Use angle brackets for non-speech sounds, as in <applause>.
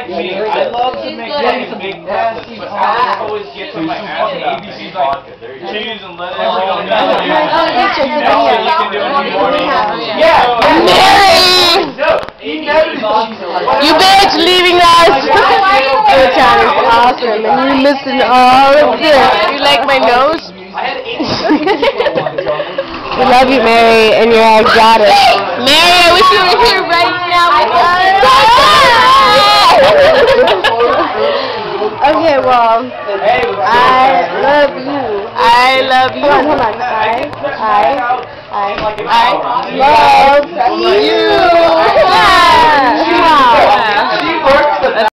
like me. I love to make fucking big breakfast, but I always get to my ass and ABC's like cheese and lettuce. Oh, and no. all. Oh, you should do That's what it. you can do in the morning. Yeah. Mary! No, he never You bitch leaving us! Your time is awesome, and you listen to all of this. You like my nose? <laughs> we love you, Mary, and you're our. Mary, I wish you were here right? now with us. Okay, well, I love you. I love you. Hold on, hold on. I, I, I, I love